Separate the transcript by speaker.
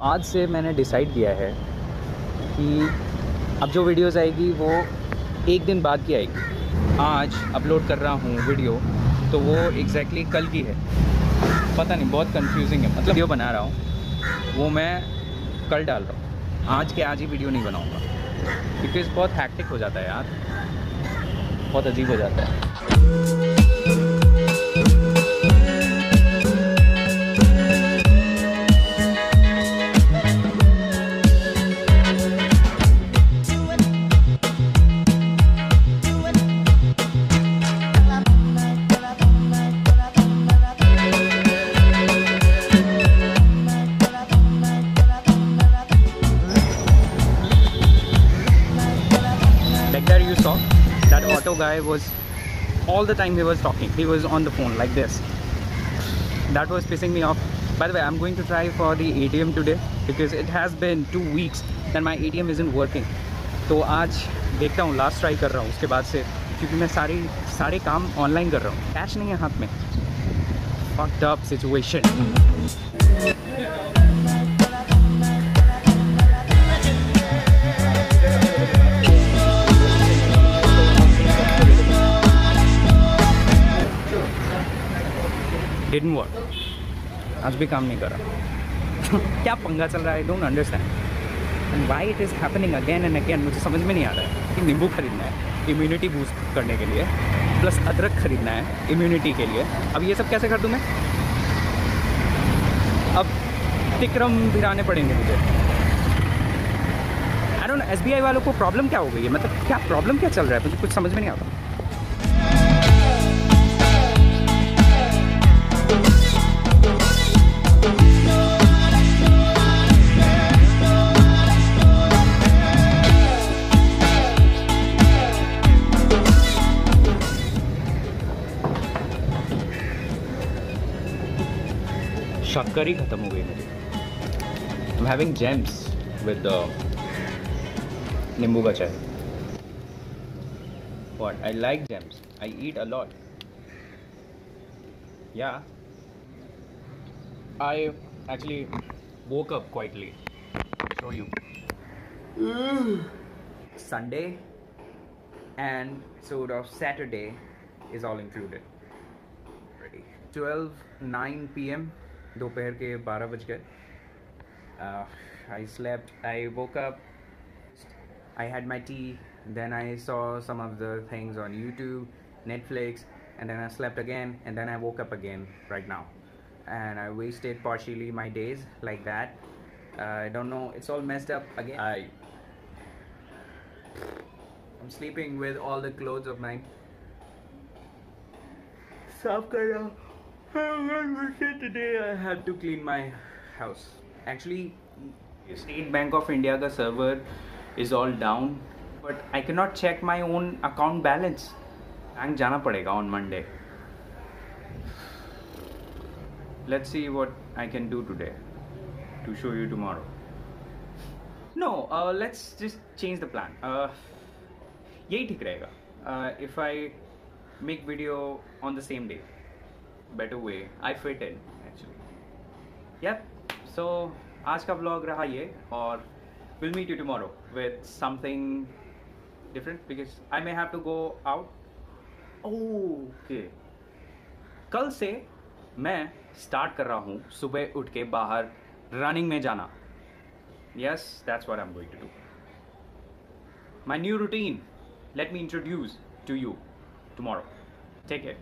Speaker 1: आज से मैंने डिसाइड किया है कि अब जो वीडियोस आएगी वो एक दिन बाद की आएगी। आज अपलोड कर रहा हूँ वीडियो तो वो एग्जैक्टली exactly कल की है। पता नहीं, बहुत कंफ्यूजिंग है। मतलब वीडियो बना रहा हूँ, वो मैं कल डाल रहा हूँ। आज के आज ही वीडियो नहीं बनाऊँगा। क्योंकि बहुत हैक्टिक हो जाता है यार। बहुत अजीब हो जाता है। That you saw that auto guy was all the time he was talking he was on the phone like this that was pissing me off by the way i'm going to try for the atm today because it has been two weeks that my atm isn't working तो आज देखता हूँ last try कर रहा हूँ उसके बाद से क्योंकि मैं सारी सारे काम ऑनलाइन कर रहा हूँ कैश नहीं है हाथ में fucked up situation didn't work आज भी काम नहीं कर। क्या पंगा चल रहा है? Don't understand and why it is happening again and again मुझे समझ में नहीं आ रहा है कि नींबू खरीदना है इम्यूनिटी बूस्ट करने के लिए प्लस अदरक खरीदना है इम्यूनिटी के लिए। अब ये सब कैसे कर दूँ मैं? अब तिक्रम भिराने पड़ेंगे मुझे। आई डोंट एस वालों को प्रॉब्लम क्या हो गई है? मतलब क्या प्रॉब्लम क्या चल रहा है? मुझे कुछ समझ में नहीं आता। शक्कर ही खत्म हो गई मेरी I am having jams with नींबू का चाय What? I like gems. I eat a lot. Yeah. I actually woke up quite late. Show you. Sunday and sort of Saturday is all included. Ready. 12 9 p.m. दोपहर के बारह बज गए I slept I woke up I had my tea then I saw some of the things on YouTube Netflix and then I slept again and then I woke up again right now and I wasted partially my days like that I don't know it's all messed up again I I am sleeping with all the cloth of mind साफ़ कर रहा today I had to clean my house. Actually, State Bank of India का server is all down, but I cannot check my own account balance. Bank जाना पड़ेगा on Monday. Let's see what I can do today to show you tomorrow. No, uh, let's just change the plan. Uh, यही ठीक रहेगा. Uh, if I make video on the same day, Better way I fit in actually yes so आज का blog रहा ये, और will meet you tomorrow with something different because I may have to go out okay कल से मैं start कर रहा हूँ सुबह उठ के बाहर रनिंग में जाना. Yes that's what I am going to do my new routine let me introduce to you tomorrow ठीक है